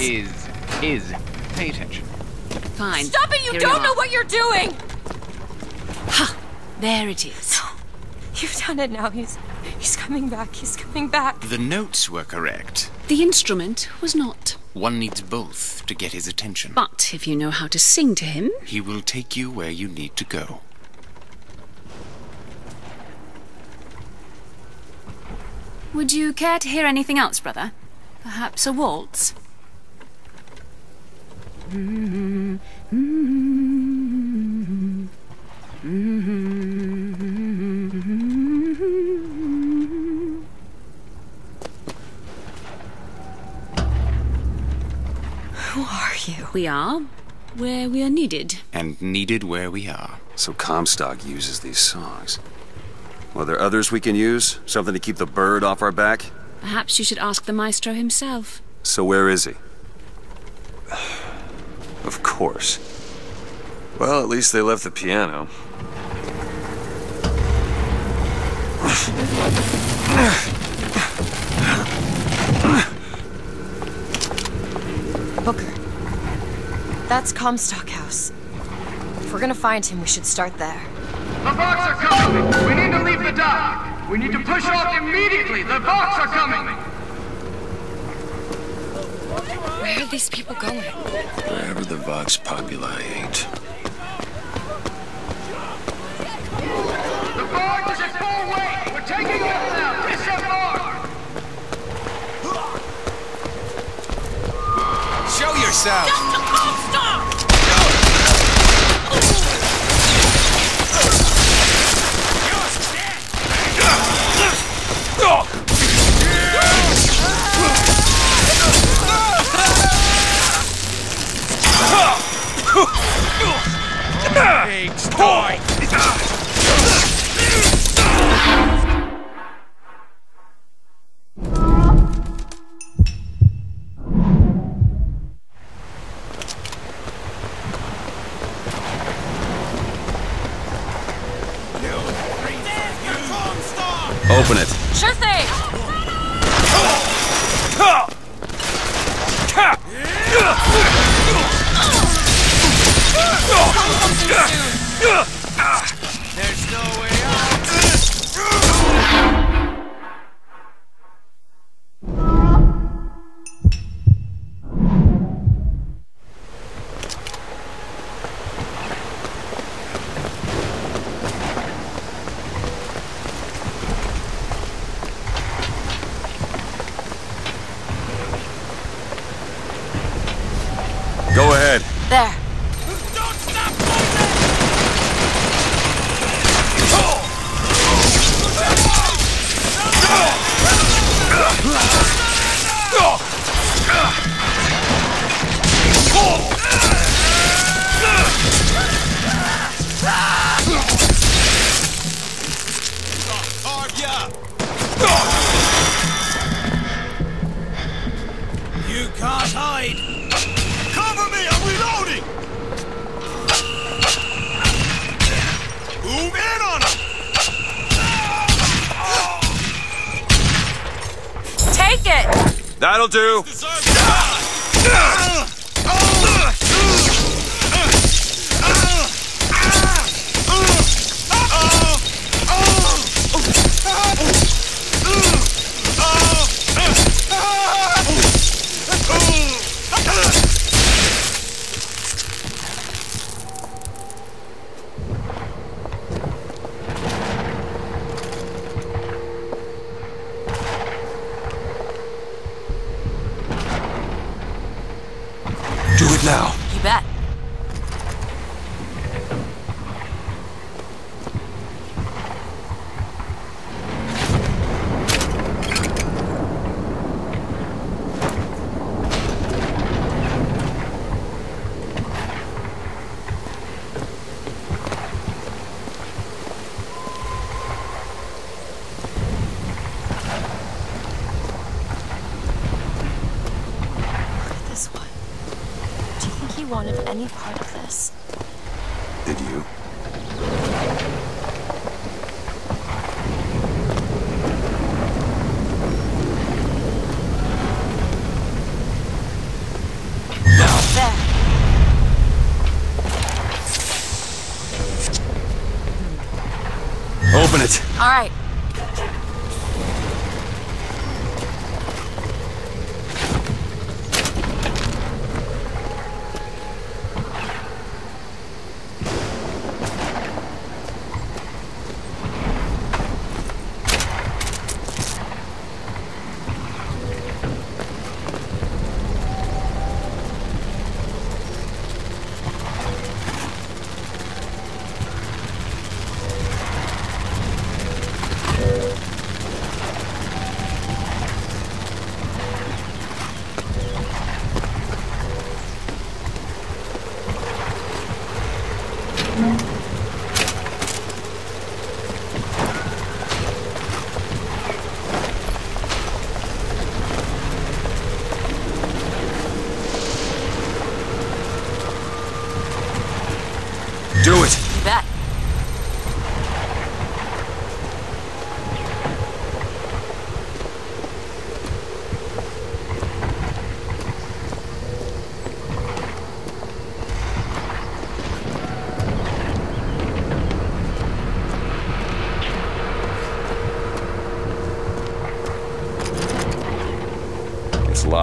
it! Is, is. Pay attention. Fine. Stop it! You Here don't we know what you're doing! Ha! There it is. You've done it now. He's he's coming back. He's coming back. The notes were correct. The instrument was not. One needs both to get his attention. But if you know how to sing to him, He will take you where you need to go. would you care to hear anything else, brother? Perhaps a waltz? Who are you? We are where we are needed. And needed where we are. So Comstock uses these songs. Are there others we can use? Something to keep the bird off our back? Perhaps you should ask the maestro himself. So where is he? Of course. Well, at least they left the piano. Booker. That's Comstock House. If we're gonna find him, we should start there. The Vox are coming! We need to leave the dock! We need to push off immediately! The Vox are coming! Where are these people going? Wherever the Vox Populi ain't. The barge is at full weight! We're taking off now! Disembark! Show yourself! Open Go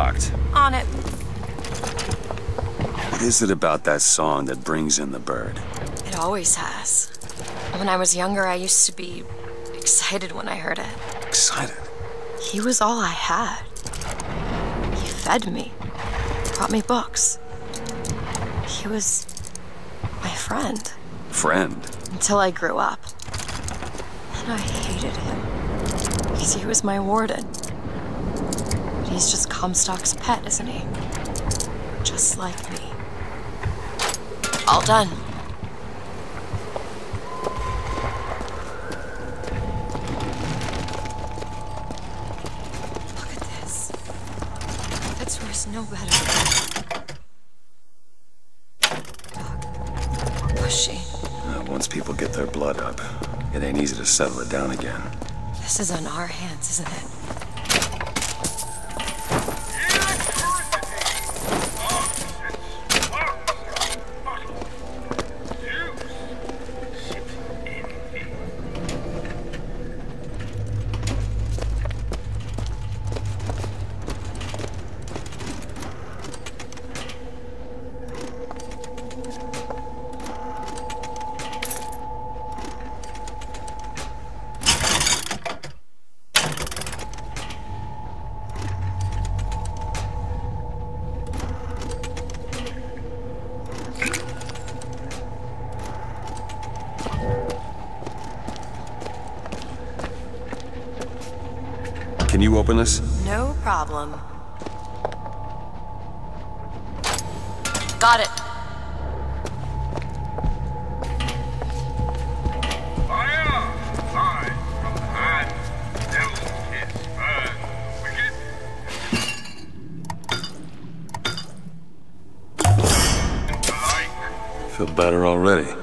locked. On it. What is it about that song that brings in the bird? It always has. When I was younger, I used to be excited when I heard it. Excited. He was all I had. He fed me, brought me books. He was my friend Friend. until I grew up. And I hated him because he was my warden. He's just Comstock's pet, isn't he? Just like me. All done. Look at this. That's where it's no better. Pushy. Uh, once people get their blood up, it ain't easy to settle it down again. This is on our hands, isn't it? Open this? No problem. Got it. Fire! Fire from the hand. Devil kiss burn. Wicked. Like Feel better already.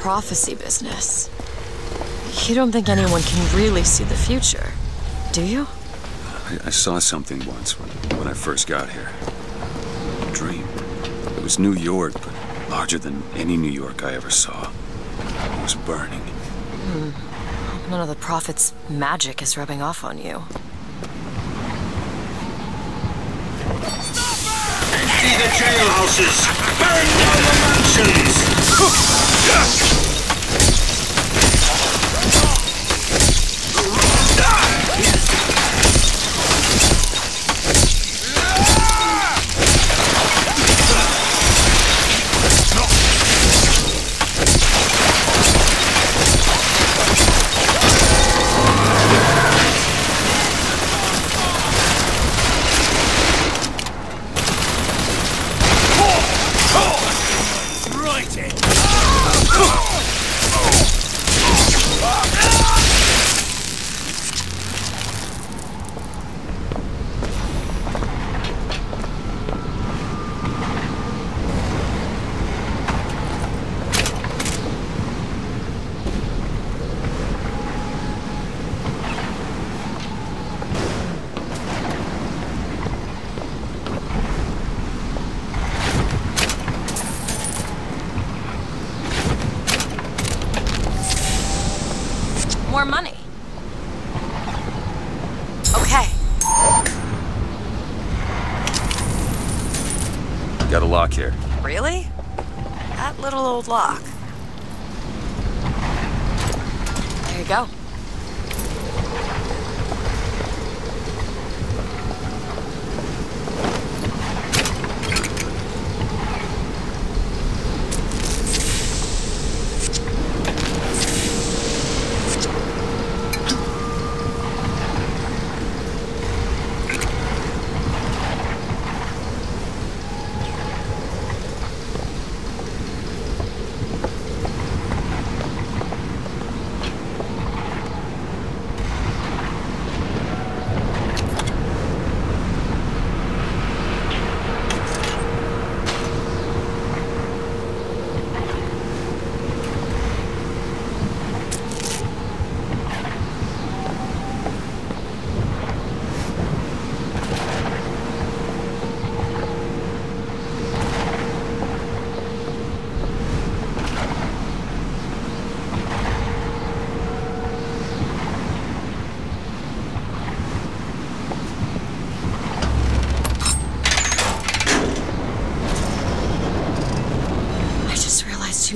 Prophecy business. You don't think anyone can really see the future, do you? I, I saw something once when, when I first got here. A dream. It was New York, but larger than any New York I ever saw. It was burning. None of the prophet's magic is rubbing off on you. Empty the jailhouses! Burn down the mansions! Right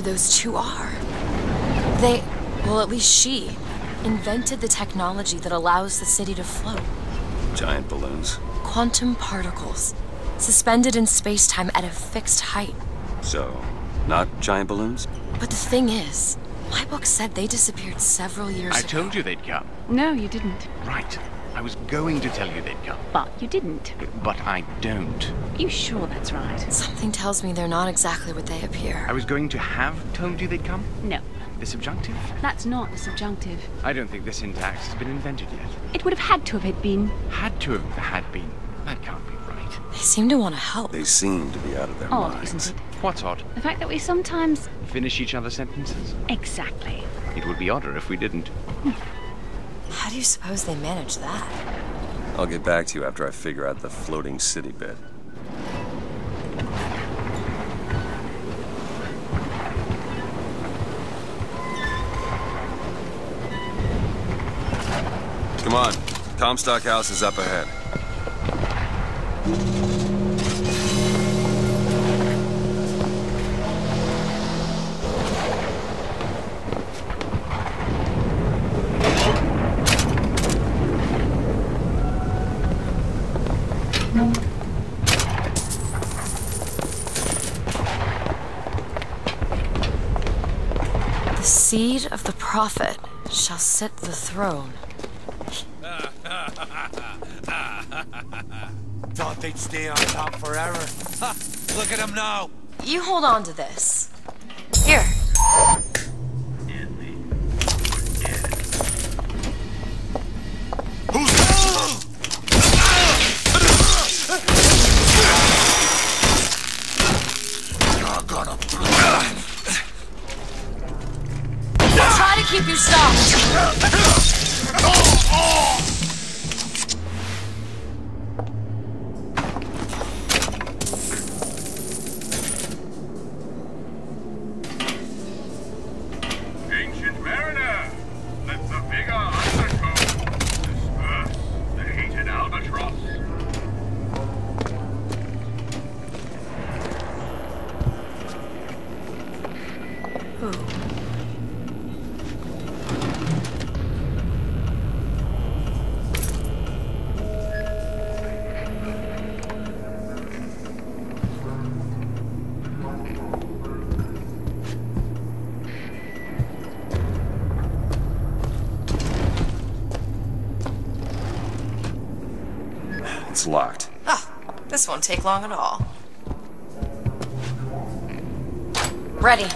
those two are. They, well, at least she, invented the technology that allows the city to float. Giant balloons. Quantum particles, suspended in space time at a fixed height. So, not giant balloons? But the thing is, my book said they disappeared several years I ago. I told you they'd come. No, you didn't. Right. I was going to tell you they'd come. But you didn't. But I don't. Are you sure that's right? Something tells me they're not exactly what they appear. I was going to have told you they'd come. No, The subjunctive? that's not the subjunctive. I don't think this syntax has been invented yet. It would have had to have it been. Had to have had been. That can't be right. They seem to want to help. They seem to be out of their Odd, minds. isn't it? What's odd? The fact that we sometimes. Finish each other's sentences? Exactly. It would be odder if we didn't. Hmm. Do you suppose they manage that? I'll get back to you after I figure out the floating city bit. Come on. Comstock House is up ahead. Seed of the prophet shall sit the throne. Thought they'd stay on top forever. Ha! Look at them now! You hold on to this. Here. It's locked. Ah, this won't take long at all. Ready.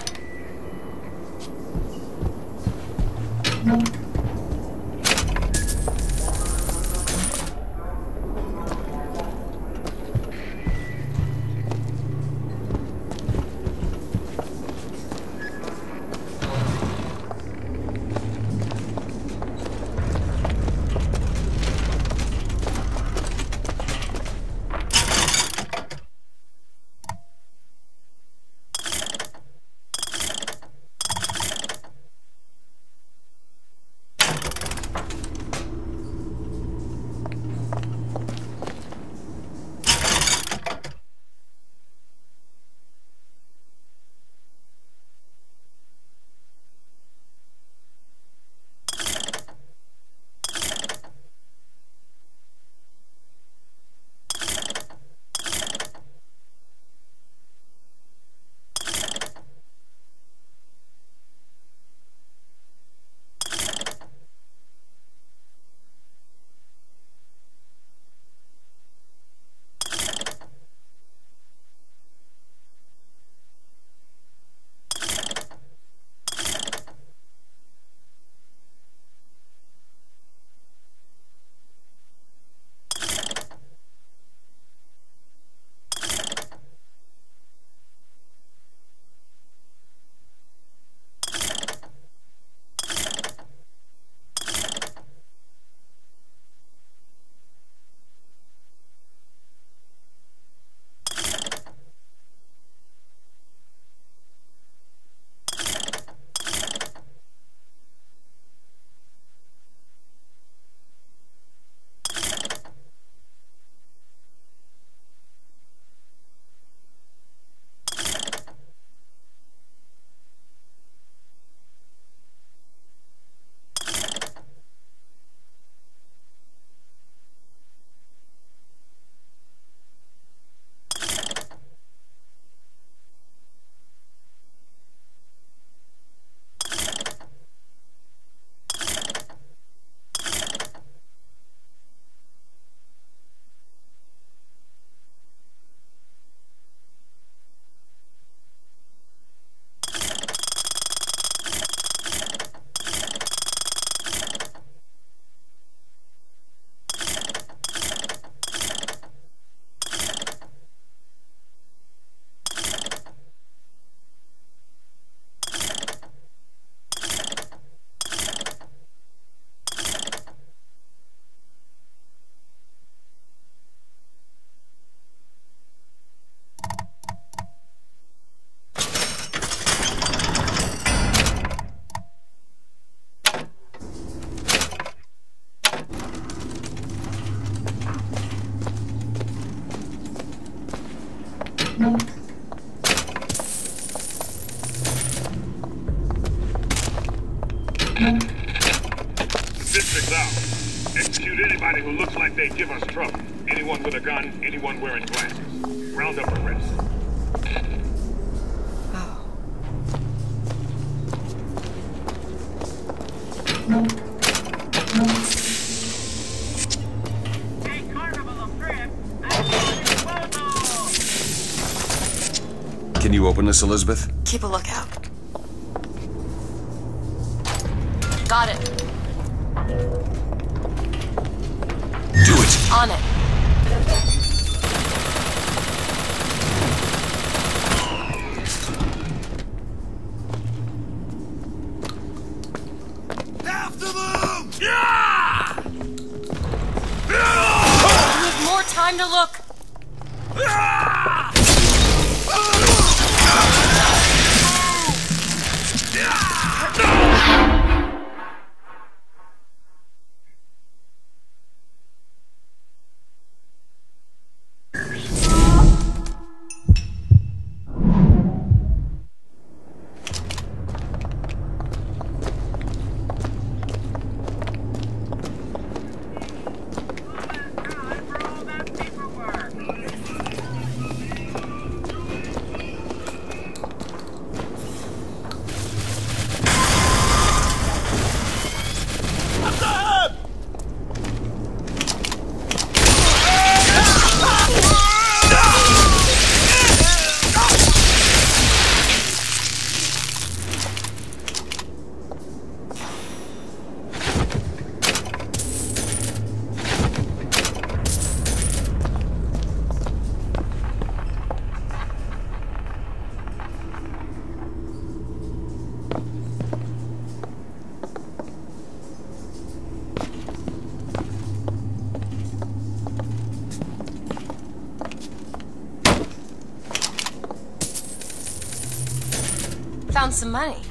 Can you open this, Elizabeth? Keep a lookout. Got it. Do it! On it. some money.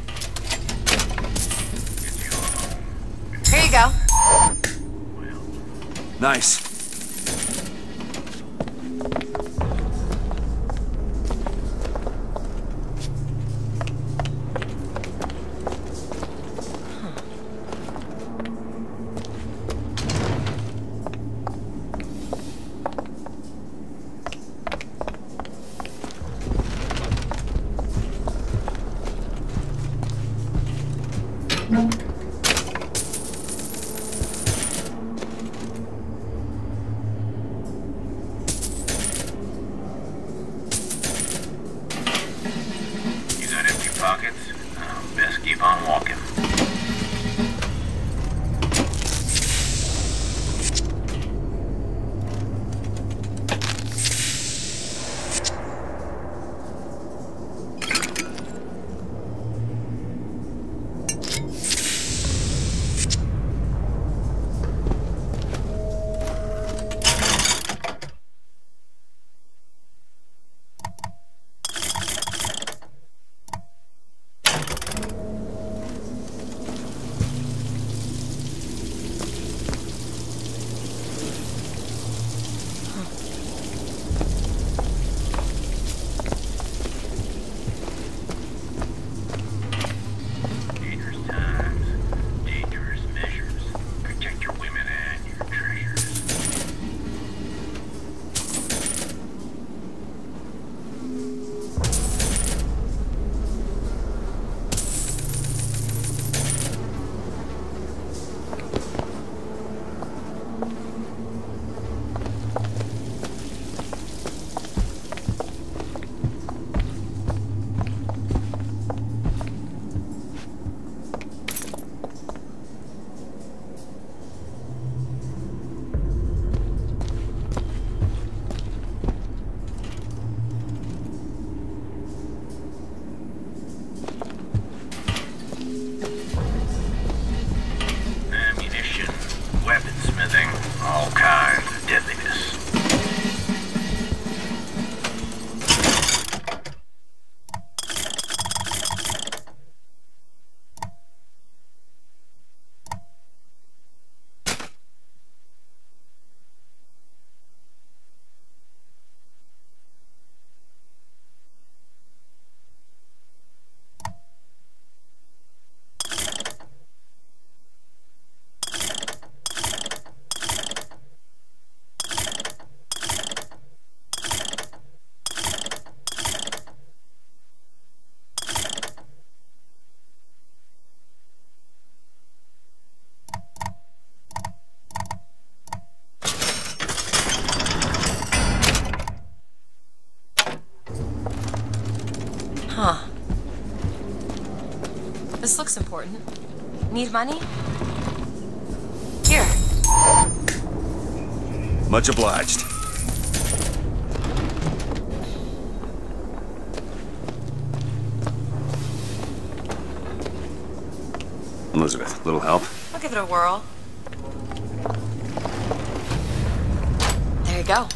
important. Need money? Here. Much obliged. Elizabeth, little help? I'll give it a whirl. There you go.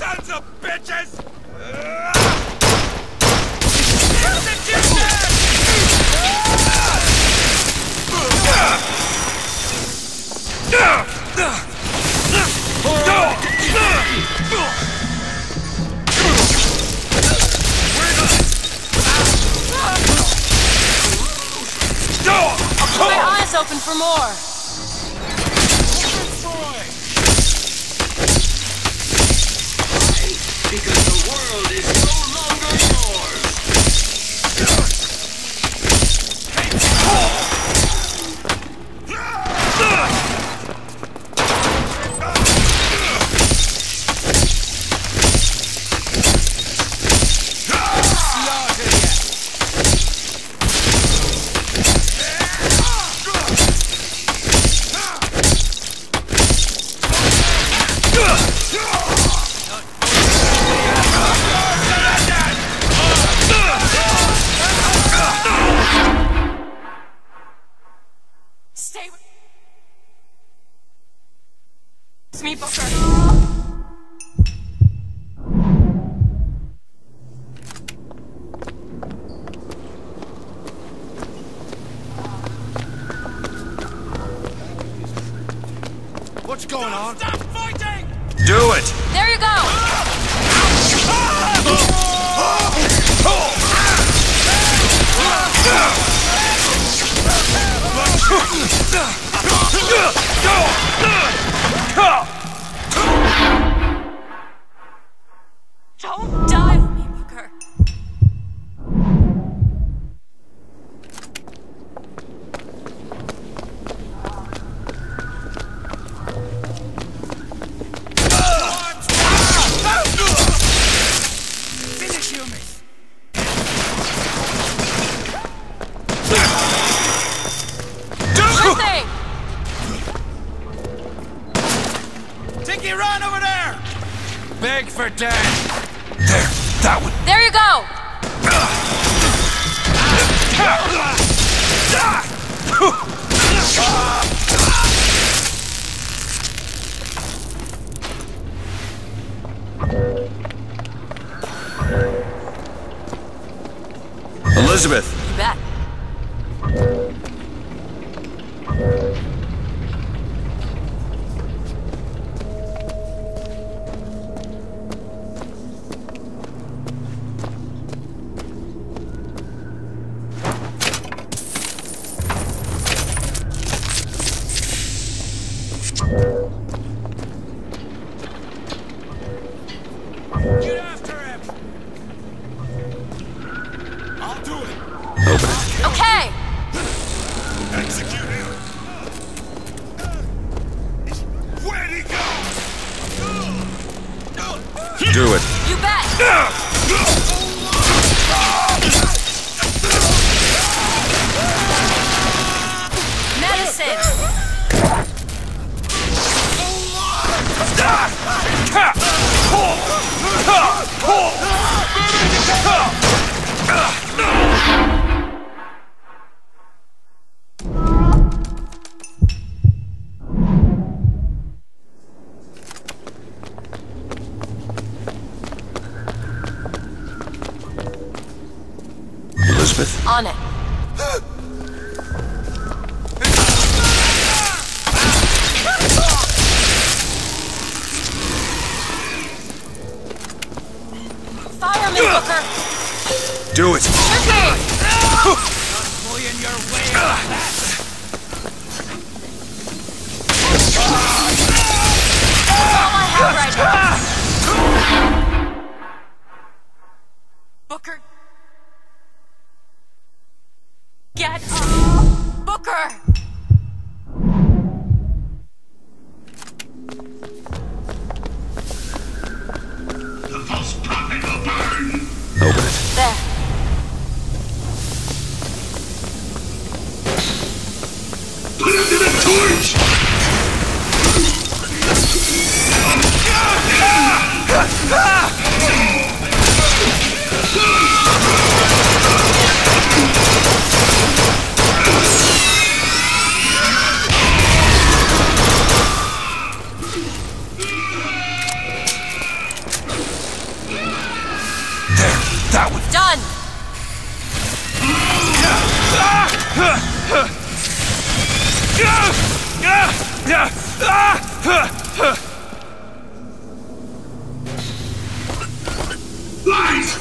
sons of bitches! Trust me, Booker. What's going Don't on? Stop fighting! Do it! There you go! Go! Elizabeth. On it. Fireman Booker! Do it! That's all I have right now. Lies!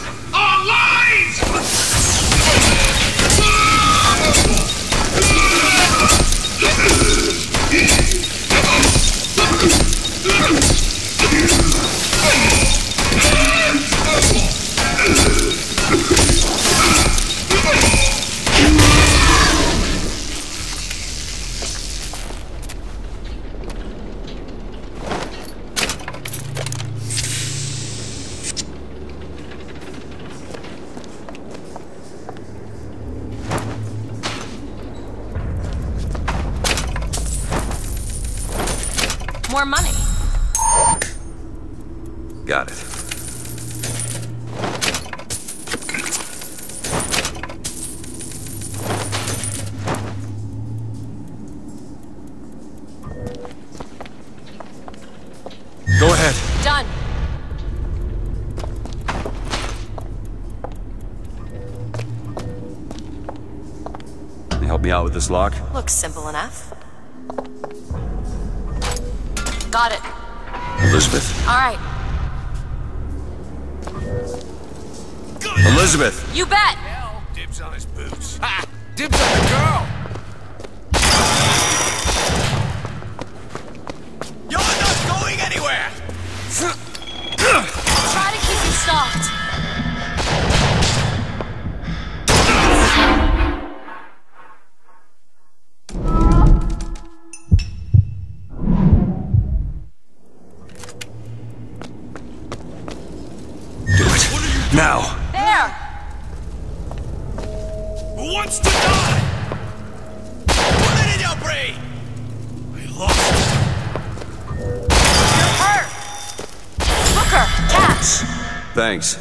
with this lock? Looks simple enough. Got it. Elizabeth? All right. Elizabeth! You bet! Hell, dibs on his boots. Ha! Dibs on the girl! Thanks.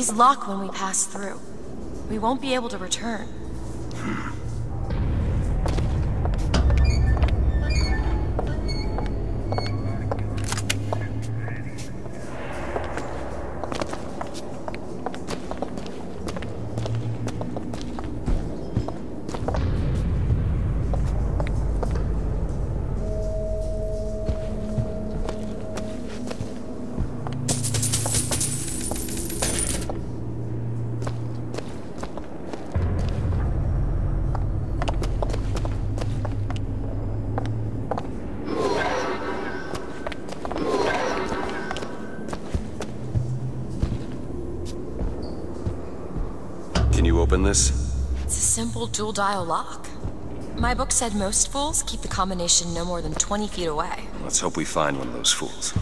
These lock when we pass through. We won't be able to return. You open this? It's a simple dual dial lock. My book said most fools keep the combination no more than 20 feet away. Let's hope we find one of those fools.